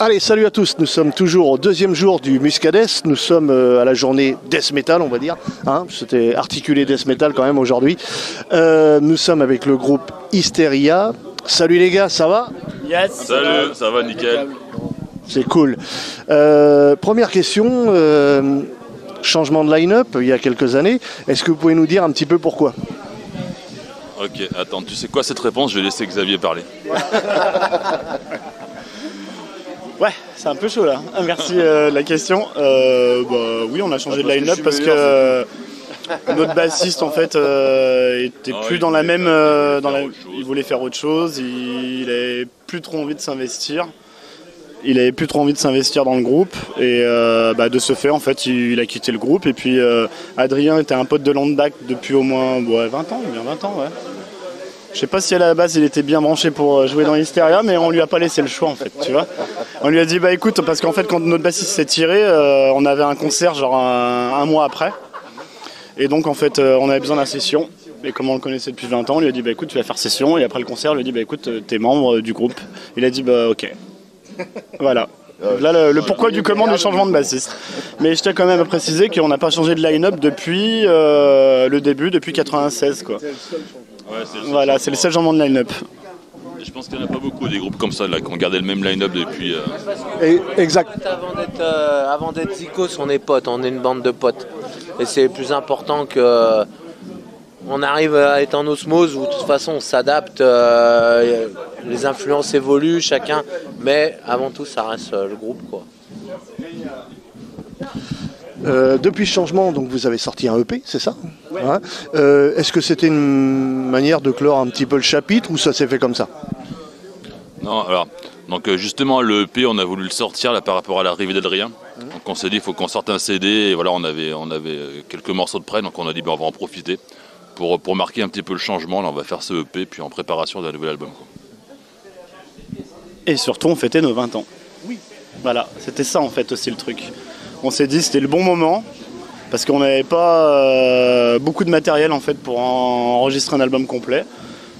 Allez, salut à tous. Nous sommes toujours au deuxième jour du Muscadès. Nous sommes euh, à la journée Death Metal, on va dire. Hein, C'était articulé Death Metal quand même aujourd'hui. Euh, nous sommes avec le groupe Hysteria. Salut les gars, ça va? Yes Salut, ça va nickel. C'est cool. Euh, première question. euh, changement de line-up il y a quelques années. Est-ce que vous pouvez nous dire un petit peu pourquoi? Ok, attends, tu sais quoi cette réponse? Je vais laisser Xavier parler. Ouais, c'est un peu chaud là. Ah, Merci euh, de la question. Euh, bah, oui, on a changé de line-up parce que euh, notre bassiste en fait euh, était Ah, plus il dans la voulait même. faire- euh, il dans voulait la- faire autre chose. il voulait faire autre chose. Il, il avait plus trop envie de s'investir. Il avait plus trop envie de s'investir dans le groupe et euh, bah, de ce fait en fait il, il a quitté le groupe et puis euh, Adrien était un pote de date depuis au moins ouais, 20 ans, bien 20 ans ouais. Je sais pas si à la base il était bien branché pour euh, jouer dans Hysteria, mais on lui a pas laissé le choix en fait, tu vois. On lui a dit bah écoute, parce qu'en fait quand notre bassiste s'est tiré, euh, on avait un concert genre un, mois après, et donc en fait euh, on avait besoin d'un session. Et comme on le connaissait depuis 20 ans, on lui a dit bah écoute tu vas faire session, et après le concert, on lui a dit bah écoute t'es membre du groupe. Il a dit bah ok. Voilà. Là, le, pourquoi du comment du changement de bassiste. Mais je tiens quand même à préciser qu'on n'a pas changé de line-up depuis le début, depuis 96 quoi. Ouais, le Voilà, c'est le seul changement de line-up. Je pense qu'il n'y en a pas beaucoup des groupes comme ça là, qui ont gardé le même line-up depuis. euh, Et- Exact. Avant d'être euh, avant d'être Zikos, on est potes, on est une bande de potes. Et c'est plus important que euh, on arrive à être en osmose où de toute façon on s'adapte, euh, les influences évoluent chacun, mais avant tout ça reste euh, le groupe quoi. Euh, depuis ce changement, donc vous avez sorti un EP, c'est ça? Hein Euh, Est-ce que c'était une manière de clore un petit peu le chapitre ou ça s'est fait comme ça Non, alors, donc euh, justement, le EP, on a voulu le sortir là, par rapport à l'arrivée d'Adrien. Mhm. Donc on s'est dit, il faut qu'on sorte un CD, et voilà, on avait, on avait euh, quelques morceaux de près, donc on a dit, ben, on va en profiter pour, pour marquer un petit peu le changement. Là, on va faire ce EP, puis en préparation d'un nouvel album. quoi. Et surtout, on fêtait nos 20 ans. Oui. Voilà, c'était ça en fait aussi le truc. On s'est dit c'était le bon moment parce qu'on n'avait pas euh, beaucoup de matériel en fait pour en- enregistrer un album complet.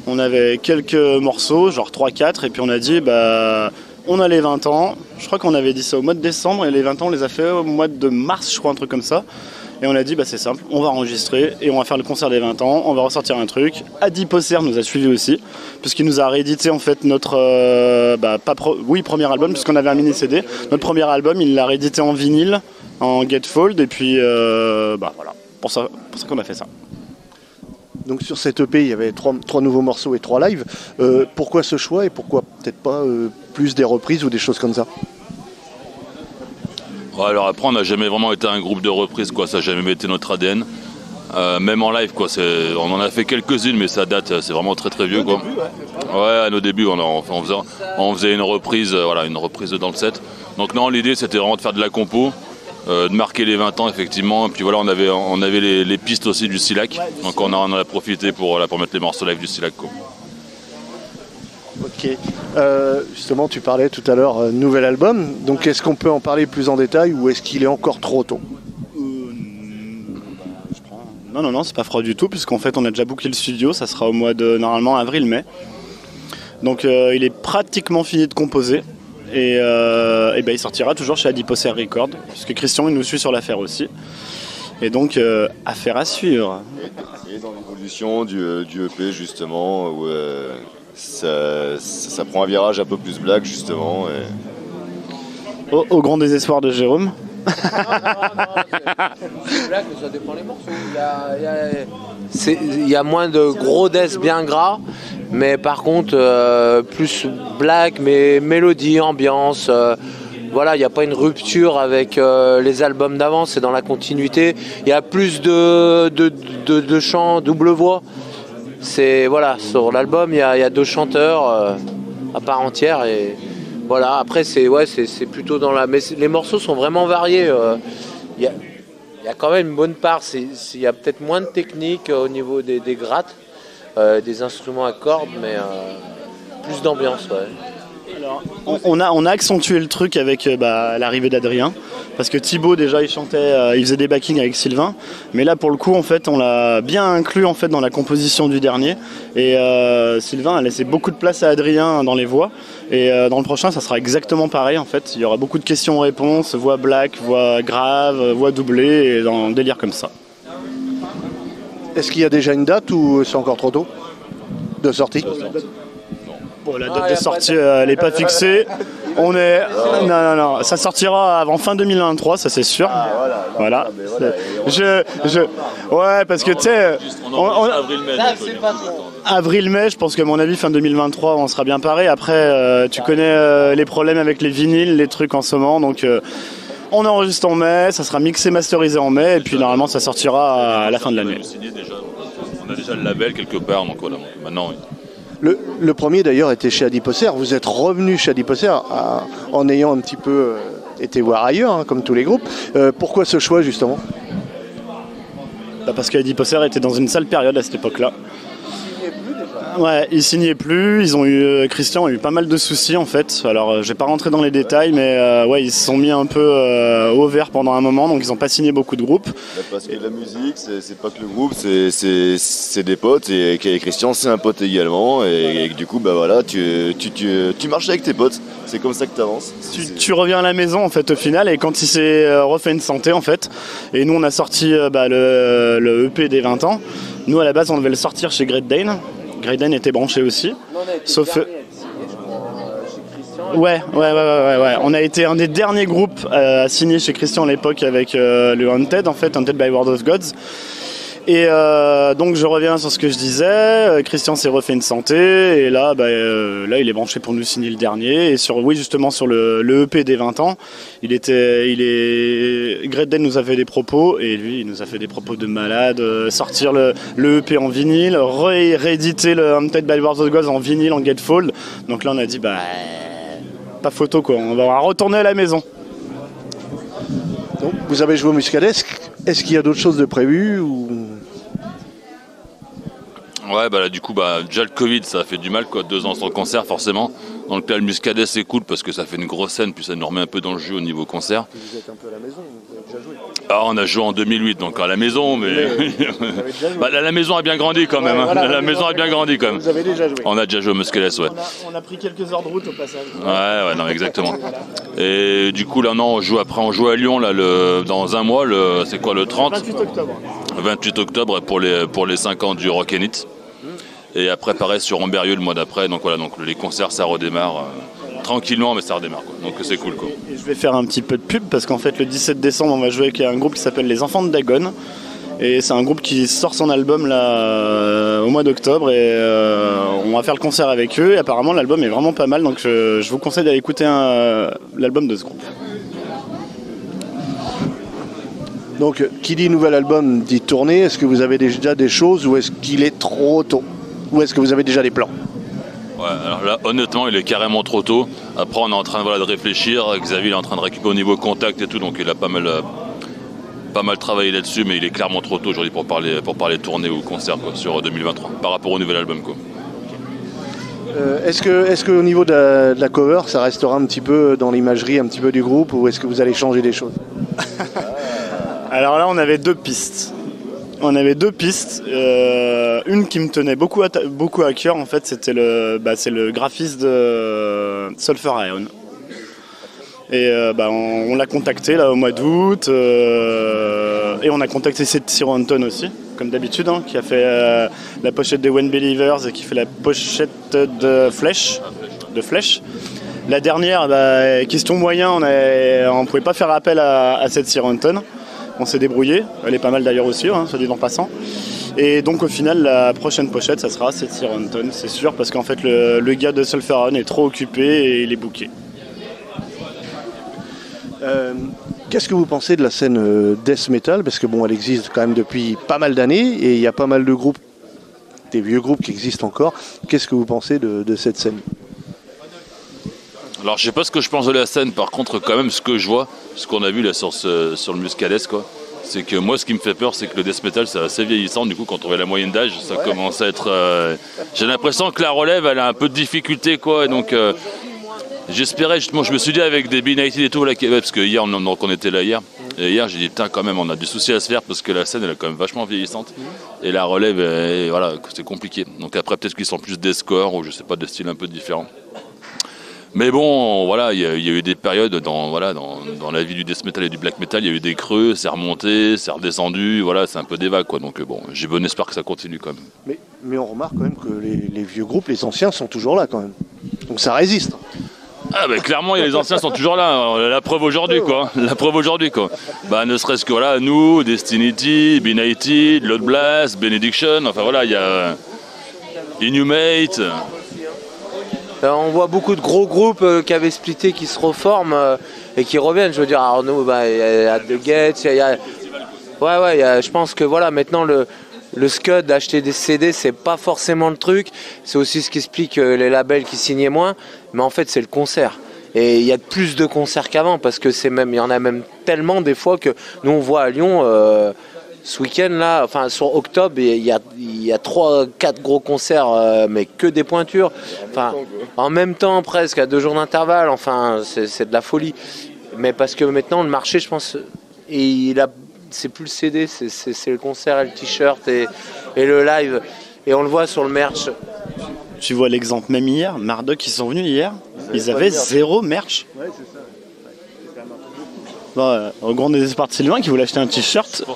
On avait quelques morceaux, genre 3-4, et puis on a dit bah on a les 20 ans. Je crois qu'on avait dit ça au mois de décembre et les 20 ans on les a fait au mois de mars, je crois, un truc comme ça. Et on a dit bah c'est simple, on va enregistrer et on va faire le concert des 20 ans, on va ressortir un truc. Adi Posser nous a suivi aussi, puisqu'il nous a réédité en fait notre euh, bah, oui premier album puisqu'on avait un mini CD. Notre premier album, il l'a réédité en vinyle, en Gatefold et puis euh, bah voilà, pour ça, pour ça qu'on a fait ça. Donc sur cet EP, il y avait trois, trois nouveaux morceaux et trois lives. Euh, pourquoi ce choix et pourquoi peut-être pas euh, plus des reprises ou des choses comme ça? Ouais, alors après, on n'a jamais vraiment été un groupe de reprises, quoi. Ça n'a jamais été notre ADN. Euh, même en live, quoi. c'est- On en a fait quelques-unes, mais ça date, c'est vraiment très très vieux, quoi. Ouais, à nos débuts, on, en- on faisait, on faisait une reprise, euh, voilà, une reprise dans le set. Donc non, l'idée, c'était vraiment de faire de la compo, euh, de marquer les 20 ans, effectivement. Et puis voilà, on avait, on avait les, les pistes aussi du Silac. Donc on, en a profité pour, voilà, pour mettre les morceaux live du Silac, quoi. Ok. Euh, justement, tu parlais tout à l'heure euh, nouvel album. Donc est-ce qu'on peut en parler plus en détail ou est-ce qu'il est encore trop tôt? Non, non, non, c'est pas froid du tout, puisqu'en fait, on a déjà booké le studio. Ça sera au mois de, normalement, avril-mai. Donc, euh, il est pratiquement fini de composer. Et, euh, et ben, il sortira toujours chez Adiposer Record, puisque Christian, il nous suit sur l'affaire aussi. Et donc, euh, affaire à suivre. Et dans l'évolution du, euh, du EP justement, où euh, ça, ça- ça prend un virage un peu plus blague justement. et- Au, au grand désespoir de Jérôme. Ça dépend les morceaux. Il y a, il y a- moins de gros death bien gras, mais par contre, euh, plus black, mais mélodie, ambiance. euh, voilà, il n'y a pas une rupture avec euh, les albums d'avant, c'est dans la continuité. Il y a plus de, de, de- chants double voix. C'est voilà, sur l'album, il y, y a deux chanteurs à part entière et voilà. Après, c'est ouais, plutôt dans la. Mais les morceaux sont vraiment variés. euh, Il y a, quand même une bonne part. Il y a peut-être moins de technique euh, au niveau des, des grattes, euh, des instruments à cordes, mais plus d'ambiance. On, a, on accentué le truc avec bah, l'arrivée d'Adrien, parce que Thibaut déjà il chantait, euh, il faisait des backings avec Sylvain, mais là pour le coup en fait on l'a bien inclus en fait dans la composition du dernier. Et euh, Sylvain a laissé beaucoup de place à Adrien dans les voix. Et euh, dans le prochain ça sera exactement pareil en fait, il y aura beaucoup de questions-réponses, voix black, voix grave, voix doublée et dans un délire comme ça. Est-ce qu'il y a déjà une date ou c'est encore trop tôt de sortie? Bon, la date de sortie, elle n'est pas fixée. On est. Non, non, non. Ça sortira avant fin 2023, ça c'est sûr. Voilà. Je, je. Ouais, parce que tu sais. on- on- Avril-mai, je pense que à mon avis, fin 2023, on sera bien paré. Après, euh, tu connais euh, les problèmes avec les vinyles, les trucs en ce moment. Donc, euh, on enregistre en mai, ça sera mixé, masterisé en mai. Et puis, normalement, ça sortira à la fin de l'année. On a déjà le label quelque part, donc voilà. Maintenant. Le, premier d'ailleurs était chez Adiposer. Vous êtes revenu chez Adiposer à- en ayant un petit peu euh, été voir ailleurs, hein, comme tous les groupes. Euh, pourquoi ce choix justement? Bah, parce qu'Eddie Posser était dans une sale période à cette époque-là. Ouais, ils signaient plus. Ils ont eu euh, Christian a eu pas mal de soucis en fait. Alors, euh, je vais pas rentrer dans les détails, mais euh, ouais, ils se sont mis un peu euh, au vert pendant un moment, donc ils ont pas signé beaucoup de groupes. Parce que la musique, c'est pas que le groupe, c'est- des potes et, et Christian c'est un pote également et, et du coup bah voilà tu, tu, tu, tu marches avec tes potes, c'est comme ça que tu avances. Tu, tu reviens à la maison en fait au final et quand il s'est refait une santé en fait et nous on a sorti bah, le, le EP des 20 ans nous à la base on devait le sortir chez Great Dane Great Dane était branché aussi Sauf- Ouais, ouais, ouais, ouais, ouais. On a été un des derniers groupes euh, à signer chez Christian à l'époque avec euh, le Haunted, en fait, Haunted by Word of Gods. Et euh, donc je reviens sur ce que je disais. euh, Christian s'est refait une santé et là, bah, euh, là, il est branché pour nous signer le dernier. Et sur, oui, justement sur le, EP des 20 ans, il était, il est. Great Dane nous a fait des propos et lui, il nous a fait des propos de malade. sortir le, EP en vinyle, ré- rééditer le Haunted by Word of Gods en vinyle, en gatefold. Donc là, on a dit, bah, pas photo quoi. On va retourner à la maison. Donc, Vous avez joué au Muscadesque. Est-ce qu'il y a d'autres choses de prévues ou... Ouais, bah là, du coup, bah, déjà le Covid, ça a fait du mal, quoi. Deux ans sans concert, forcément. Donc, le Péal Muscadet, c'est parce que ça fait une grosse scène, puis ça nous remet un peu dans le jeu au niveau concert. Vous êtes un peu à la maison, vous avez déjà joué. Ah, on a joué en 2008, donc à la maison, mais. bah, la, la maison a bien grandi quand même. hein. voilà, la, maison a bien grandi quand même. Vous avez déjà joué. On a déjà joué au Muscadet, ouais. On a, on a pris quelques heures de route au passage. Ouais, ouais, non, exactement. Et du coup, là, non, on joue après, on joue à Lyon, là, le, dans un mois, le, c'est quoi, le 30 28 octobre. 28 octobre pour les, pour les 5 ans du Rock and It. Et après, pareil, sur Amberieux le mois d'après. Donc voilà, donc les concerts, ça redémarre euh, tranquillement, mais ça redémarre. Quoi. Donc c'est cool. Quoi. Et je vais faire un petit peu de pub parce qu'en fait le 17 décembre on va jouer avec un groupe qui s'appelle Les Enfants de Dagon. Et c'est un groupe qui sort son album là euh, au mois d'octobre et euh, on va faire le concert avec eux. Et apparemment l'album est vraiment pas mal donc je, je vous conseille d'aller écouter un- l'album de ce groupe. Donc, euh, qui dit nouvel album dit tournée. Est-ce que vous avez déjà des choses ou est-ce qu'il est trop tôt? Ou est-ce que vous avez déjà des plans? Ouais, alors là, honnêtement, il est carrément trop tôt. Après, on est en train voilà, de réfléchir. Xavier il est en train de récupérer au niveau contact et tout, donc il a pas mal, euh, pas mal travaillé là-dessus, mais il est clairement trop tôt aujourd'hui pour parler, pour parler tournée ou concert quoi, sur 2023 par rapport au nouvel album. Quoi. Euh, Est-ce que, est-ce qu'au niveau de la, de la cover, ça restera un petit peu dans l'imagerie, un petit peu du groupe, ou est-ce que vous allez changer des choses? Alors là, on avait deux pistes. On avait deux pistes. Euh, une qui me tenait beaucoup à, cœur, en fait, c'était le, bah, le graphiste de Sulfur Ion. Et euh, bah, on, l'a contacté là au mois d'août. euh, et on a contacté Seth Sironton aussi, comme d'habitude, hein, qui a fait euh, la pochette de When Believers et qui fait la pochette de Flèche. De. La dernière, bah, question moyen, on ne pouvait pas faire appel à, à Seth Sironton. On s'est débrouillé. Elle est pas mal d'ailleurs aussi, hein, soit dit en passant. Et donc au final, la prochaine pochette, ça sera Seth Sironton, c'est sûr, parce qu'en fait, le, gars de Sulfuron est trop occupé et il est booké. Euh, Qu'est-ce que vous pensez de la scène euh, death metal? Parce que bon, elle existe quand même depuis pas mal d'années et il y a pas mal de groupes, des vieux groupes qui existent encore. Qu'est-ce que vous pensez de cette scène? Alors, je sais pas ce que je pense de la scène, par contre, quand même, ce que je vois, ce qu'on a vu là sur, ce- sur le Muscadès, quoi, c'est que moi, ce qui me fait peur, c'est que le death metal, c'est assez vieillissant. Du coup, quand on voit la moyenne d'âge, ça commence à être. euh, J'ai l'impression que la relève, elle a un peu de difficulté, quoi. Et donc, euh, J'espérais justement, je me suis dit avec des B-Nighted et tout, là, parce que hier, on, donc on était là hier, et hier j'ai dit, putain, quand même, on a du souci à se faire parce que la scène, elle est quand même vachement vieillissante, et la relève, voilà, c'est compliqué. Donc après, peut-être qu'ils sont plus des scores, ou je sais pas, de styles un peu différents. Mais bon, voilà, il y, a il y a eu des périodes dans, voilà, dans, dans la vie du death metal et du black metal, il y a eu des creux, c'est remonté, c'est redescendu, voilà, c'est un peu des vagues, quoi. Donc euh, bon, j'ai bon espoir que ça continue quand même. Mais, mais on remarque quand même que les, les vieux groupes, les anciens, sont toujours là quand même. Donc ça résiste. Ah bah clairement, les anciens sont toujours là. Alors, La preuve aujourd'hui, quoi. La preuve aujourd'hui, quoi. Bah ne serait-ce que voilà, nous, Destinity, Benighted, Load Blast, Benediction. Enfin voilà, il y a Inhumate. Euh, on voit beaucoup de gros groupes euh, qui avaient splitté qui se reforment euh, et qui reviennent. Je veux dire, bah, il y a The Gates, il y a- Ouais, ouais, je pense que voilà, maintenant le, scud d'acheter des CD, c'est pas forcément le truc. C'est aussi ce qui explique les labels qui signaient moins. Mais en fait, c'est le concert. Et il y a plus de concerts qu'avant parce que c'est même, il y en a même tellement des fois que nous on voit à Lyon. Ce week-end là, enfin sur octobre, il y a, il y a 3 quatre gros concerts, euh, mais que des pointures. Enfin, en même temps presque, à deux jours d'intervalle, enfin c'est de la folie. Mais parce que maintenant le marché, je pense, et il a, c'est plus le CD, c'est- le concert et le t-shirt et, et le live. Et on le voit sur le merch. Tu vois l'exemple même hier, Marduk ils sont venus hier, ils avaient zéro merch. Bon, euh, au grand désespoir de Sylvain qui voulait acheter un t-shirt.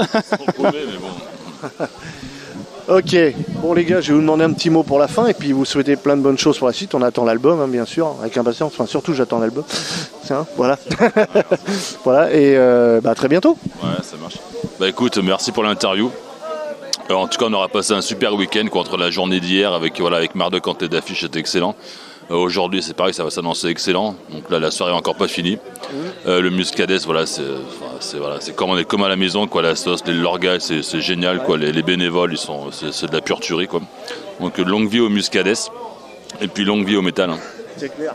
Ok, bon les gars, je vais vous demander un petit mot pour la fin et puis vous souhaitez plein de bonnes choses pour la suite. On attend l'album, hein, bien sûr, avec impatience. Enfin, surtout, j'attends l'album. Tiens, voilà. voilà, et euh, bah, à très bientôt. Ouais, ça marche. Bah écoute, merci pour l'interview. Euh, en tout cas, on aura passé un super week-end contre la journée d'hier avec voilà avec Marduk en tête d'affiche, c'était excellent. Euh, Aujourd'hui, c'est pareil, ça va s'annoncer excellent. Donc là, la soirée est encore pas finie. Euh, le Muscadès, voilà, c'est enfin, voilà, comme on est comme à la maison, quoi. La sauce, les l'orga, c'est génial, quoi. Les, les bénévoles, ils sont, c'est de la pure tuerie, quoi. Donc euh, longue vie au Muscadès et puis longue vie au métal. hein. C'est clair.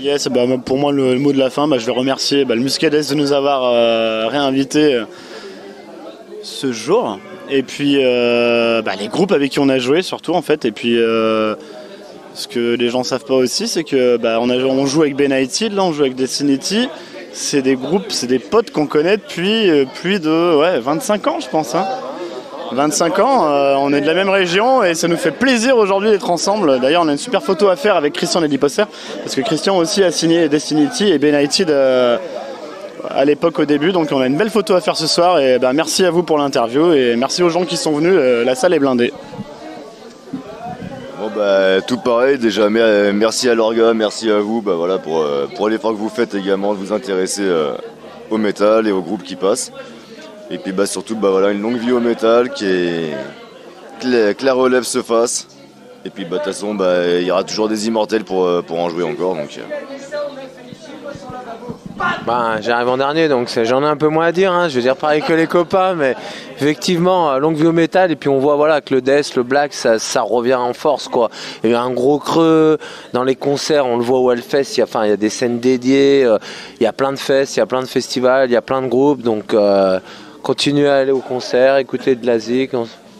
Yes, bah, pour moi le, le mot de la fin, bah, je vais remercier bah, le Muscadès de nous avoir euh, réinvités ce jour. Et puis euh, bah, les groupes avec qui on a joué surtout en fait. Et puis euh, ce que les gens savent pas aussi, c'est que bah, on, joue avec Benighted, là on joue avec Destinity. C'est des groupes, c'est des potes qu'on connaît depuis euh, plus de ouais, 25 ans je pense. hein. 25 ans, euh, on est de la même région et ça nous fait plaisir aujourd'hui d'être ensemble. D'ailleurs, on a une super photo à faire avec Christian Lady Poster parce que Christian aussi a signé Destinity et euh, à l'époque au début. Donc, on a une belle photo à faire ce soir et ben, merci à vous pour l'interview et merci aux gens qui sont venus. La salle est blindée. Bah tout pareil, déjà mer- merci à l'orga, merci à vous bah, voilà, pour, euh, pour l'effort que vous faites également de vous intéresser euh, au métal et aux groupes qui passent. Et puis bah surtout une longue vie au métal que la, relève se fasse. Et puis de toute façon il y aura toujours des immortels pour, euh, en jouer encore. Ben, j'arrive en dernier, donc j'en ai un peu moins à dire. hein. Je veux dire pareil que les copains, mais effectivement, euh, longue vie au métal. Et puis on voit voilà que le death, le black, ça, revient en force quoi. Il y a un gros creux dans les concerts. On le voit au Hellfest. Il y a, il y a des scènes dédiées. euh, il y a plein de festes, il y a plein de festivals, il y a plein de groupes. Donc euh, continuez à aller au concert, écoutez de la zik,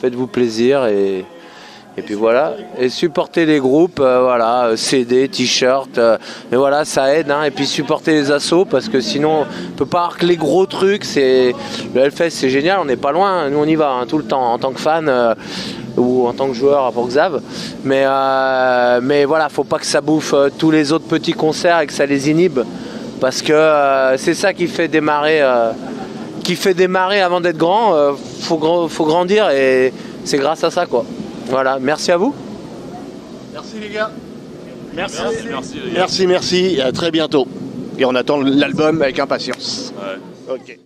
faites-vous plaisir et et puis voilà, et supporter les groupes, euh, voilà, euh, CD, t-shirt, euh, mais voilà, ça aide. hein. Et puis supporter les assos parce que sinon, on peut pas avoir que les gros trucs. C'est le Hellfest, c'est génial, on n'est pas loin. Nous, on y va hein, tout le temps en tant que fan euh, ou en tant que joueur à Xav. Mais mais voilà, faut pas que ça bouffe tous les autres petits concerts et que ça les inhibe parce que c'est ça qui fait démarrer. qui fait démarrer avant d'être grand, faut, faut grandir et c'est grâce à ça quoi. Voilà, merci à vous. Merci les gars. Merci. Merci, les gars. Merci, merci. Et à très bientôt. Et on attend l'album avec impatience. Ouais. Ok.